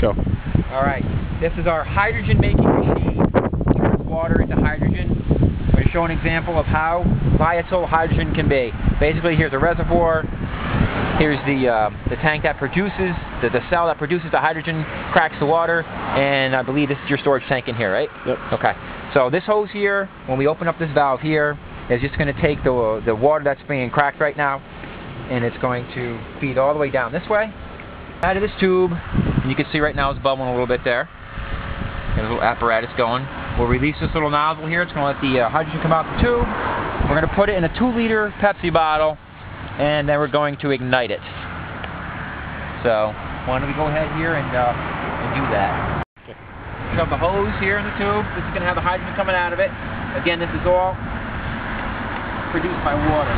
Go. All right. This is our hydrogen making machine. Turns water into hydrogen. I'm going to show an example of how volatile hydrogen can be. Basically, here's a reservoir. Here's the uh, the tank that produces the, the cell that produces the hydrogen, cracks the water, and I believe this is your storage tank in here, right? Yep. Okay. So this hose here, when we open up this valve here, is just going to take the the water that's being cracked right now, and it's going to feed all the way down this way out of this tube, and you can see right now it's bubbling a little bit there. Got a little apparatus going. We'll release this little nozzle here. It's going to let the uh, hydrogen come out the tube. We're going to put it in a two-liter Pepsi bottle, and then we're going to ignite it. So, why don't we go ahead here and, uh, and do that. Shove the hose here in the tube. This is going to have the hydrogen coming out of it. Again, this is all produced by water.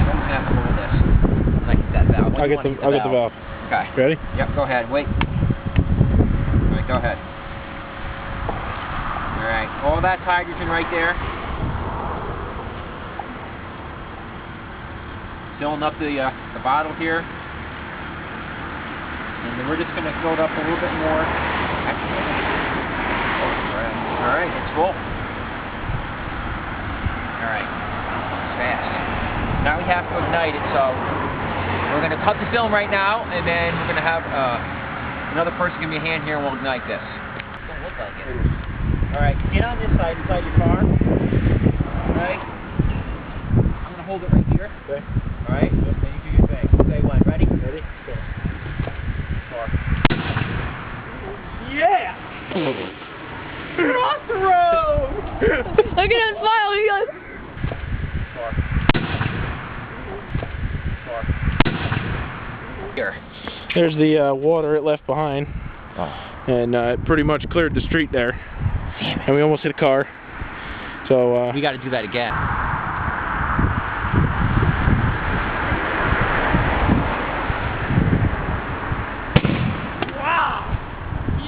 I'm going to have to hold this. I get that valve. I'll get the I'll get the valve. Okay. Ready? Yep, go ahead. Wait. All right, go ahead. All right, all that's hydrogen right there. Filling up the uh, the bottle here, and then we're just going to fill it up a little bit more. All right, it's full. All right, fast. Now we have to ignite it, so we're going to cut the film right now, and then we're going to have uh, another person give me a hand here, and we'll ignite this. Don't look like it. All right, get on this side, inside your car. All right. I'm going to hold it right here. Okay. All right. Then you do your thing. Say when. Ready? Ready. Go. Yeah. Get off the road. Look at him smile. He goes. Here. There's the uh, water it left behind, Oh. and uh, it pretty much cleared the street there. And we almost hit a car. So uh, We got to do that again. Wow!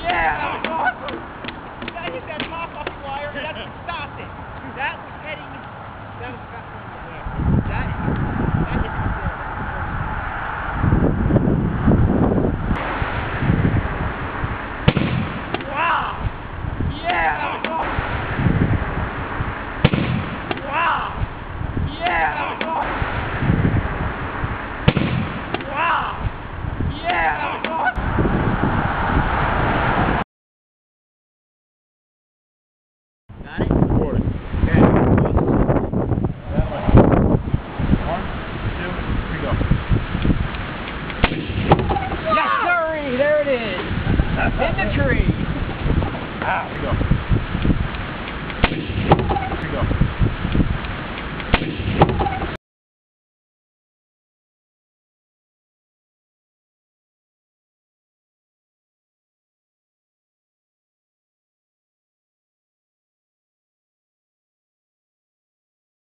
Yeah! Awesome! That hit that top off the wire. That stopped it. That was heading. That was that one. That that hit the floor. Wow! Yeah! Wow! Yeah! Wow! Yeah! Got it? Record. Okay. That way. One, two, three, go. Yes, sirree! There it is! In the tree! Go.